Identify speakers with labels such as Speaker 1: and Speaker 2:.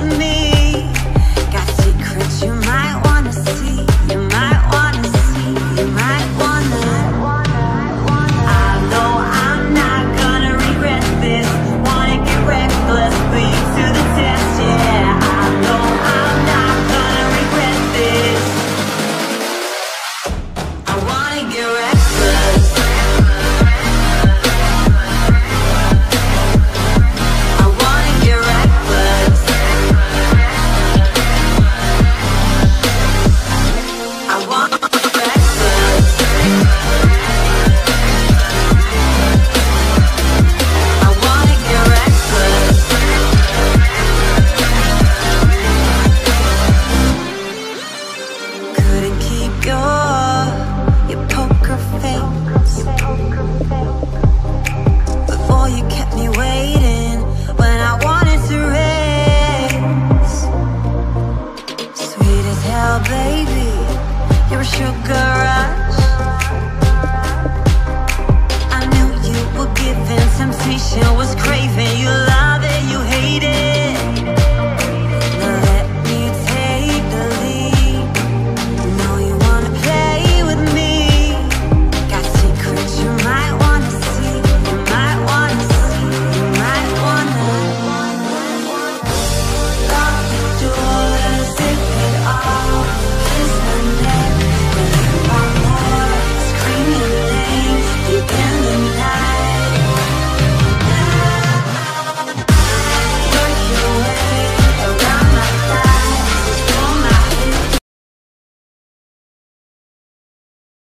Speaker 1: with me. baby, you're a sugar rush. I knew you were giving temptation was crazy.